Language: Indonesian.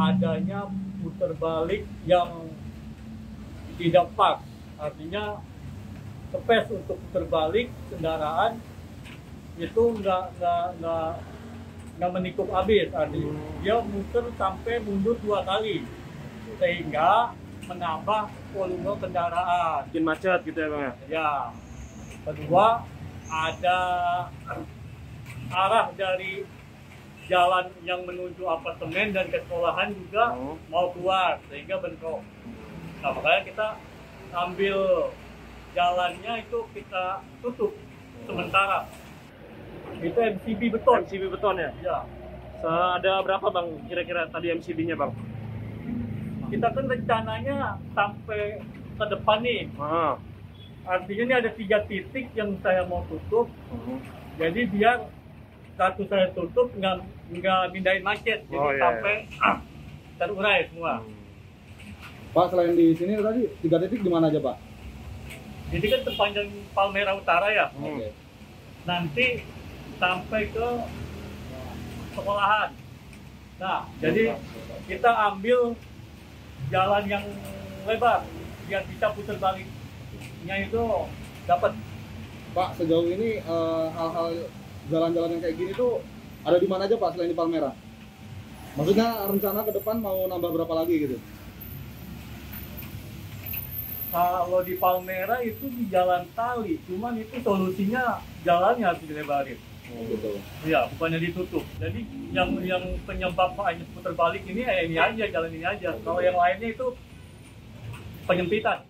adanya putar balik yang tidak pas. Artinya space untuk putar balik kendaraan itu nggak nggak nggak nggak menikung habis artinya dia muter sampai mundur dua kali sehingga menambah volume kendaraan Bikin macet gitu ya bang ya. ya kedua ada arah dari jalan yang menuju apartemen dan ke sekolahan juga Oh. mau keluar sehingga bentrok nah makanya kita ambil jalannya itu kita tutup sementara itu MCB beton MCB beton ya. ya Se- Ada berapa bang kira-kira tadi MCB-nya bang? kita kan rencananya sampai ke depan nih Ah. artinya ini ada tiga titik yang saya mau tutup jadi biar satu saya tutup nggak nggak mindahin macet. Jadi Oh, iya, sampai ah, terurai semua. Pak selain di sini tadi tiga titik di mana aja Pak? jadi kan sepanjang Palmera Utara ya. Hmm. Nanti sampai ke sekolahan. Nah jadi kita ambil jalan yang lebar biar bisa putar baliknya itu dapat. Pak sejauh ini eh, hal-hal jalan-jalan yang kayak gini tuh ada di mana aja Pak selain di Palmera? Maksudnya rencana ke depan mau nambah berapa lagi gitu? kalau di Palmera itu di jalan tali cuman itu solusinya jalannya harus dilebarin Oh, gitu. Iya, bukannya ditutup. Jadi yang yang penyebab hanya putar balik ini ya ini aja, jalan ini aja. Kalau yang lainnya itu penyempitan.